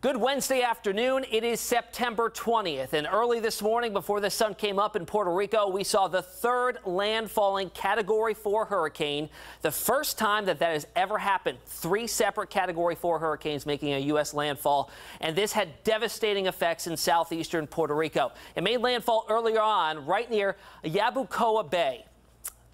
Good Wednesday afternoon. It is September 20th, and early this morning, before the sun came up in Puerto Rico, we saw the third landfalling Category 4 hurricane. The first time that that has ever happened. Three separate Category 4 hurricanes making a U.S. landfall, and this had devastating effects in southeastern Puerto Rico. It made landfall earlier on right near Yabucoa Bay.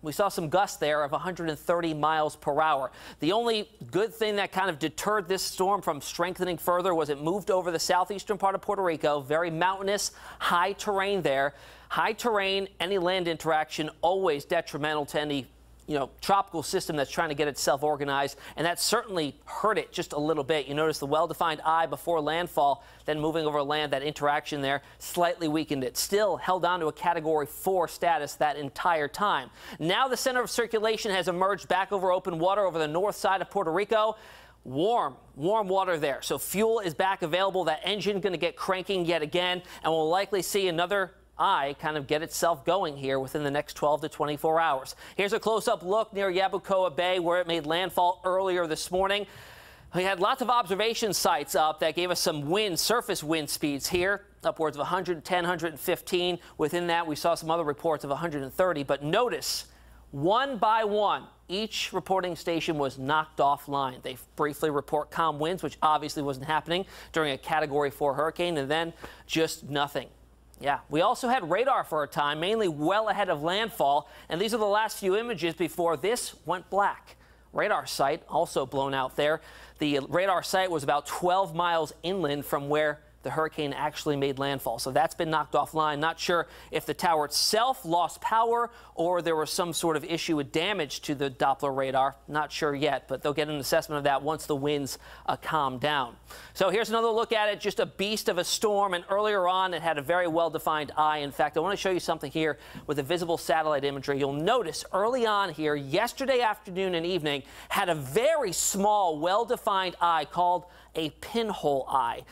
We saw some gusts there of 130 miles per hour. The only good thing that kind of deterred this storm from strengthening further was it moved over the southeastern part of Puerto Rico, very mountainous, high terrain there. High terrain, any land interaction, always detrimental to any you know, tropical system that's trying to get itself organized, and that certainly hurt it just a little bit. You notice the well-defined eye before landfall, then moving over land, that interaction there slightly weakened it. Still held on to a Category 4 status that entire time. Now the center of circulation has emerged back over open water over the north side of Puerto Rico warm, warm water there. So fuel is back available. That engine going to get cranking yet again, and we'll likely see another eye kind of get itself going here within the next 12 to 24 hours. Here's a close-up look near Yabucoa Bay where it made landfall earlier this morning. We had lots of observation sites up that gave us some wind, surface wind speeds here, upwards of 110, 115. Within that, we saw some other reports of 130. But notice, one by one, each reporting station was knocked offline. They briefly report calm winds, which obviously wasn't happening during a Category 4 hurricane, and then just nothing. Yeah, we also had radar for a time, mainly well ahead of landfall, and these are the last few images before this went black. Radar site also blown out there. The radar site was about 12 miles inland from where the hurricane actually made landfall. So that's been knocked offline. Not sure if the tower itself lost power or there was some sort of issue with damage to the Doppler radar. Not sure yet, but they'll get an assessment of that once the winds uh, calm down. So here's another look at it. Just a beast of a storm. And earlier on, it had a very well-defined eye. In fact, I want to show you something here with the visible satellite imagery. You'll notice early on here, yesterday afternoon and evening, had a very small, well-defined eye called a pinhole eye.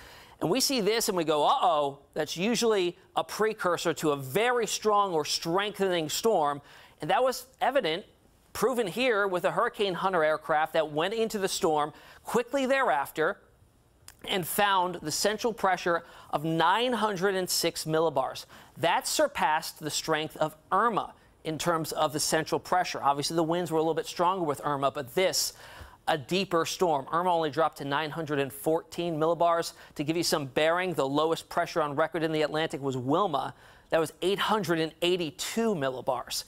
And we see this and we go, uh oh, that's usually a precursor to a very strong or strengthening storm. And that was evident, proven here with a Hurricane Hunter aircraft that went into the storm quickly thereafter and found the central pressure of 906 millibars. That surpassed the strength of Irma in terms of the central pressure. Obviously, the winds were a little bit stronger with Irma, but this a deeper storm. Irma only dropped to 914 millibars. To give you some bearing, the lowest pressure on record in the Atlantic was Wilma. That was 882 millibars,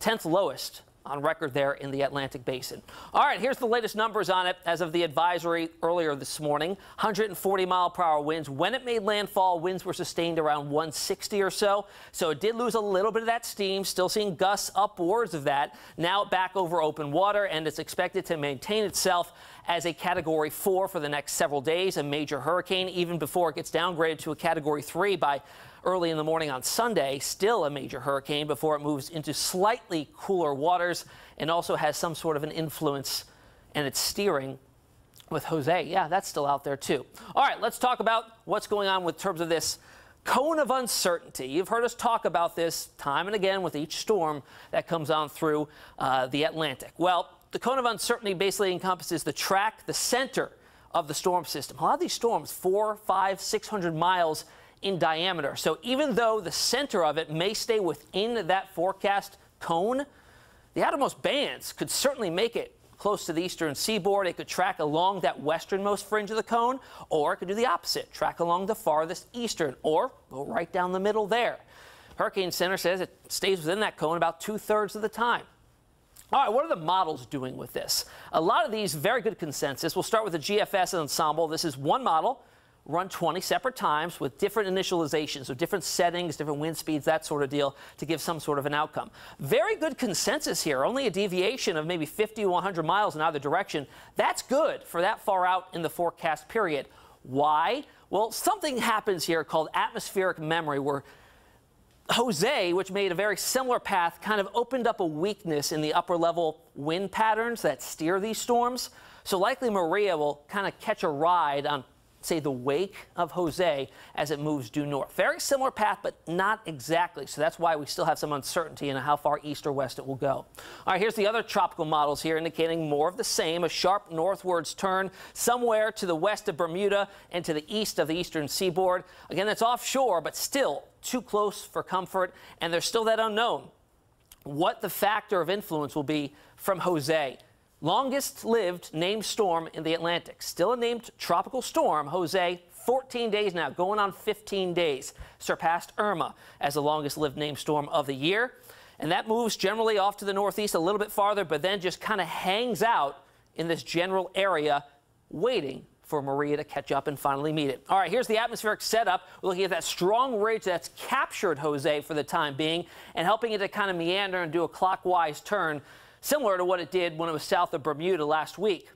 10th lowest on record there in the Atlantic Basin. All right, here's the latest numbers on it as of the advisory earlier this morning. 140 mile per hour winds. When it made landfall, winds were sustained around 160 or so. So it did lose a little bit of that steam, still seeing gusts upwards of that. Now back over open water, and it's expected to maintain itself as a Category 4 for the next several days, a major hurricane, even before it gets downgraded to a Category 3 by early in the morning on Sunday. Still a major hurricane before it moves into slightly cooler waters and also has some sort of an influence and its steering with Jose. Yeah, that's still out there too. All right, let's talk about what's going on with terms of this cone of uncertainty. You've heard us talk about this time and again with each storm that comes on through uh, the Atlantic. Well, the cone of uncertainty basically encompasses the track, the center of the storm system. A lot of these storms, four, five, six hundred miles in diameter. So even though the center of it may stay within that forecast cone, the outermost bands could certainly make it close to the eastern seaboard. It could track along that westernmost fringe of the cone, or it could do the opposite, track along the farthest eastern, or go right down the middle there. Hurricane Center says it stays within that cone about two thirds of the time. All right, what are the models doing with this? A lot of these, very good consensus. We'll start with the GFS ensemble. This is one model run 20 separate times with different initializations, so different settings, different wind speeds, that sort of deal to give some sort of an outcome. Very good consensus here, only a deviation of maybe 50 to 100 miles in either direction. That's good for that far out in the forecast period. Why? Well, something happens here called atmospheric memory where Jose, which made a very similar path, kind of opened up a weakness in the upper level wind patterns that steer these storms. So likely Maria will kind of catch a ride on say, the wake of Jose as it moves due north. Very similar path, but not exactly. So that's why we still have some uncertainty in how far east or west it will go. All right, here's the other tropical models here indicating more of the same, a sharp northwards turn somewhere to the west of Bermuda and to the east of the eastern seaboard. Again, that's offshore, but still too close for comfort, and there's still that unknown what the factor of influence will be from Jose. Longest lived named storm in the Atlantic. Still a named tropical storm, Jose, 14 days now, going on 15 days. Surpassed Irma as the longest lived named storm of the year. And that moves generally off to the northeast a little bit farther, but then just kind of hangs out in this general area, waiting for Maria to catch up and finally meet it. All right, here's the atmospheric setup. We're looking at that strong ridge that's captured Jose for the time being and helping it to kind of meander and do a clockwise turn similar to what it did when it was south of Bermuda last week.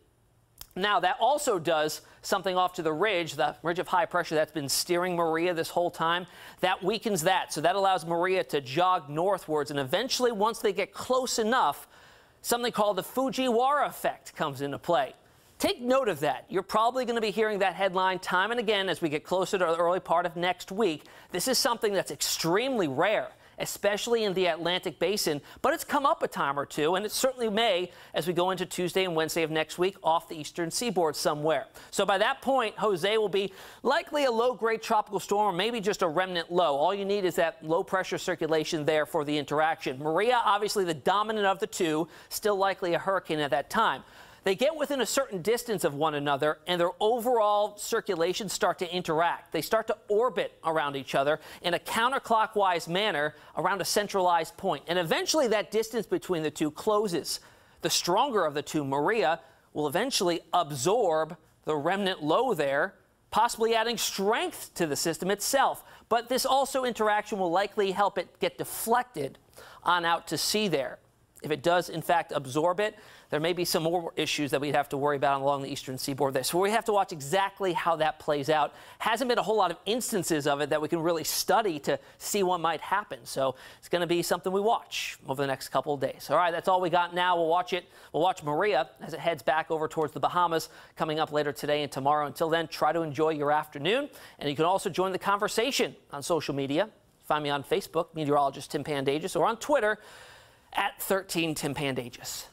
Now, that also does something off to the ridge, the ridge of high pressure that's been steering Maria this whole time. That weakens that. So that allows Maria to jog northwards. And eventually, once they get close enough, something called the Fujiwhara effect comes into play. Take note of that. You're probably going to be hearing that headline time and again as we get closer to the early part of next week. This is something that's extremely rare especially in the Atlantic basin, but it's come up a time or two, and it certainly may as we go into Tuesday and Wednesday of next week off the eastern seaboard somewhere. So by that point, Jose will be likely a low grade tropical storm or maybe just a remnant low. All you need is that low pressure circulation there for the interaction. Maria, obviously the dominant of the two, still likely a hurricane at that time. They get within a certain distance of one another and their overall circulations start to interact. They start to orbit around each other in a counterclockwise manner around a centralized point. And eventually that distance between the two closes. The stronger of the two, Maria, will eventually absorb the remnant low there, possibly adding strength to the system itself. But this also interaction will likely help it get deflected on out to sea there. If it does, in fact, absorb it, there may be some more issues that we'd have to worry about along the eastern seaboard there. So we have to watch exactly how that plays out. Hasn't been a whole lot of instances of it that we can really study to see what might happen. So it's going to be something we watch over the next couple of days. All right, that's all we got now. We'll watch it. We'll watch Maria as it heads back over towards the Bahamas coming up later today and tomorrow. Until then, try to enjoy your afternoon. And you can also join the conversation on social media. Find me on Facebook, meteorologist Tim Pandajis, or on Twitter at 13 Tim Pandajis.